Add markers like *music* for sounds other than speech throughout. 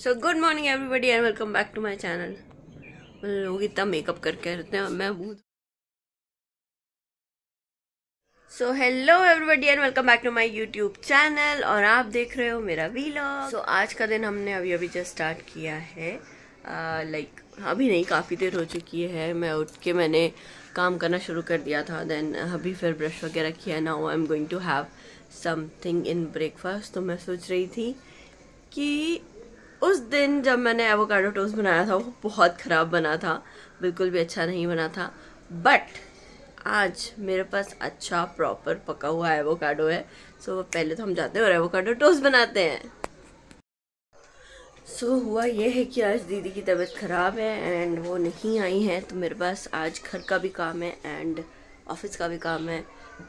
So good morning everybody and welcome back to my channel लोग इतना makeup करके रहते हैं मैं so hello everybody and welcome back to my YouTube channel और आप देख रहे हो मेरा वीलॉग सो so, आज का दिन हमने अभी अभी जस्ट स्टार्ट किया है। लाइक uh, like, अभी नहीं काफ़ी देर हो चुकी है। मैं उठ के मैंने काम करना शुरू कर दिया था। देन अभी फिर ब्रश वगैरह किया। Now I am going to have something in breakfast तो मैं सोच रही थी कि उस दिन जब मैंने एवोकाडो टोस्ट बनाया था वो बहुत ख़राब बना था बिल्कुल भी अच्छा नहीं बना था बट आज मेरे पास अच्छा प्रॉपर पका हुआ एवोकाडो है सो so, पहले तो हम जाते हैं और एवोकाडो टोस्ट बनाते हैं। सो so, हुआ ये है कि आज दीदी की तबीयत ख़राब है एंड वो नहीं आई है तो मेरे पास आज घर का भी काम है एंड ऑफ़िस का भी काम है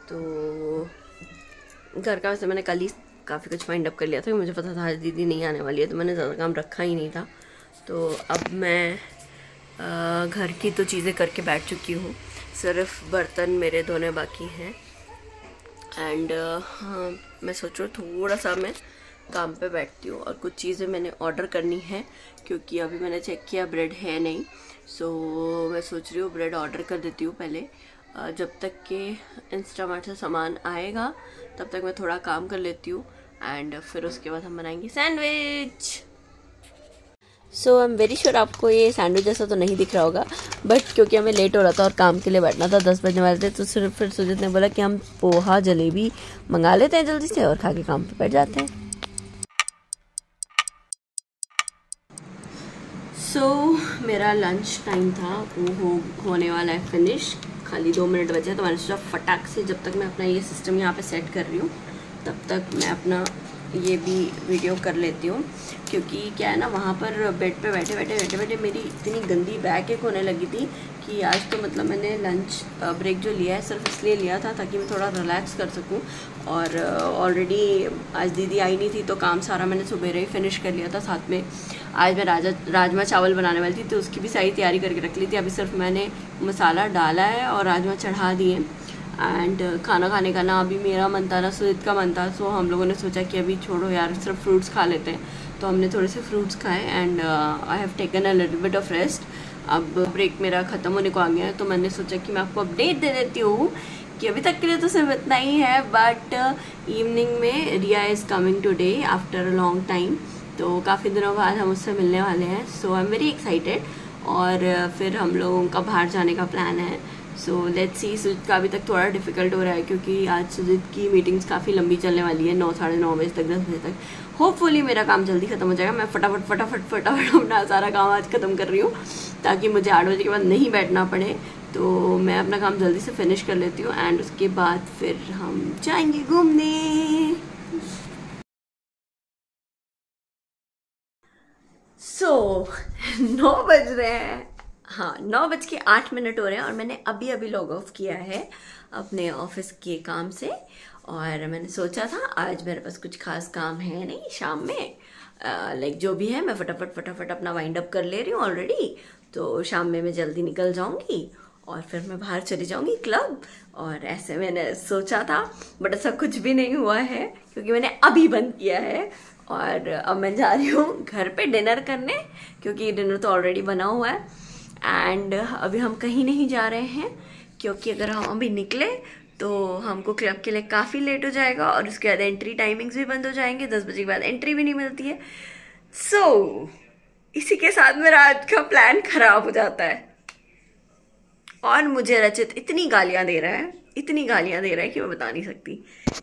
तो घर का वैसे मैंने कल ही काफ़ी कुछ फाइंड अप कर लिया था मुझे पता था आज दीदी नहीं आने वाली है तो मैंने ज़्यादा काम रखा ही नहीं था। तो अब मैं घर की तो चीज़ें करके बैठ चुकी हूँ। सिर्फ़ बर्तन मेरे धोने बाकी हैं। एंड हाँ मैं सोच रहा हूँ थोड़ा सा मैं काम पे बैठती हूँ और कुछ चीज़ें मैंने ऑर्डर करनी है क्योंकि अभी मैंने चेक किया ब्रेड है नहीं। सो so, मैं सोच रही हूँ ब्रेड ऑर्डर कर देती हूँ पहले। जब तक के इंस्टामार्ट से सामान आएगा तब तक मैं थोड़ा काम कर लेती हूँ। एंड फिर उसके बाद हम बनाएँगे sandwich. So I am very sure आपको ये सैंडविच जैसा तो नहीं दिख रहा होगा बट क्योंकि हमें लेट हो रहा था और काम के लिए बैठना था दस बजने वाले थे तो सिर्फ़ फिर सुजित ने बोला कि हम पोहा जलेबी मंगा लेते हैं जल्दी से और खा के काम पे बैठ जाते हैं। सो so, मेरा लंच टाइम था वो हो होने वाला है फिनिश खाली दो मिनट बचे तो मैंने सोचा फटाक से जब तक मैं अपना ये सिस्टम यहाँ पे सेट कर रही हूँ तब तक मैं अपना ये भी वीडियो कर लेती हूँ। क्योंकि क्या है ना, वहाँ पर बेड पे बैठे बैठे बैठे बैठे मेरी इतनी गंदी बैक एक होने लगी थी कि आज तो मतलब मैंने लंच ब्रेक जो लिया है, सिर्फ़ इसलिए लिया था ताकि मैं थोड़ा रिलैक्स कर सकूँ। और ऑलरेडी आज दीदी आई नहीं थी तो काम सारा मैंने सुबह ही फिनिश कर लिया था साथ में। आज मैं राजा, राजमा चावल बनाने वाली थी तो उसकी भी सारी तैयारी करके रख ली थी। अभी सिर्फ़ मैंने मसाला डाला है और राजमा चढ़ा दिए। एंड uh, खाना खाने का ना अभी मेरा मन था ना सुजित का मन था सो हम लोगों ने सोचा कि अभी छोड़ो यार सिर्फ़ फ्रूट्स खा लेते हैं। तो हमने थोड़े से फ्रूट्स खाए and I have taken a little bit of rest अब ब्रेक मेरा ख़त्म होने को आ गया है तो मैंने सोचा कि मैं आपको अपडेट दे देती हूँ कि अभी तक के लिए तो सिर्फ़ इतना ही है बट इवनिंग uh, में Riya is coming today after a long time तो काफ़ी दिनों बाद हम उससे मिलने वाले हैं so I am very excited और uh, फिर हम लोगों का बाहर जाने का प्लान है। सो लेट्स सी सुजित का अभी तक थोड़ा डिफ़िकल्ट हो रहा है क्योंकि आज सुजित की मीटिंग्स काफ़ी लंबी चलने वाली है नौ साढ़े नौ बजे तक दस बजे तक। होपफुली मेरा काम जल्दी खत्म हो जाएगा। मैं फटाफट फटाफट फटाफट अपना सारा काम आज खत्म कर रही हूँ ताकि मुझे आठ बजे के बाद नहीं बैठना पड़े। तो मैं अपना काम जल्दी से फिनिश कर लेती हूँ एंड उसके बाद फिर हम जाएँगे घूमने। सो so, *laughs* नौ बज रहे हैं। हाँ नौ बज के आठ मिनट हो रहे हैं और मैंने अभी अभी लॉग ऑफ़ किया है अपने ऑफ़िस के काम से और मैंने सोचा था, आज मेरे पास कुछ खास काम है नहीं शाम में। लाइक जो भी है, मैं फटाफट फटाफट अपना वाइंड अप कर ले रही हूँ ऑलरेडी तो शाम में मैं जल्दी निकल जाऊँगी और फिर मैं बाहर चली जाऊँगी क्लब और ऐसे मैंने सोचा था बट ऐसा कुछ भी नहीं हुआ है क्योंकि मैंने अभी बंद किया है और अब मैं जा रही हूँ घर पे डिनर करने क्योंकि डिनर तो ऑलरेडी बना हुआ है। एंड अभी हम कहीं नहीं जा रहे हैं क्योंकि अगर हम अभी निकले तो हमको क्लब के लिए काफ़ी लेट हो जाएगा और उसके बाद एंट्री टाइमिंग्स भी बंद हो जाएँगे दस बजे के बाद एंट्री भी नहीं मिलती है। सो so, इसी के साथ मेरा आज का प्लान खराब हो जाता है। और मुझे रचित इतनी गालियाँ दे रहा है इतनी गालियाँ दे रहा है कि मैं बता नहीं सकती।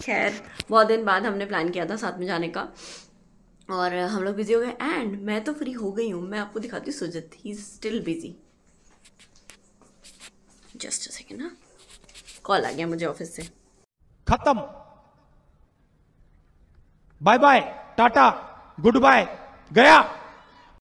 खैर बहुत दिन बाद हमने प्लान किया था साथ में जाने का। और हम लोग बिज़ी हो गए एंड मैं तो फ्री हो गई हूँ मैं आपको दिखाती हूँ Sujit he is still busy just second ना कॉल आ गया मुझे ऑफ़िस से। खत्म। Bye bye tata good bye गया।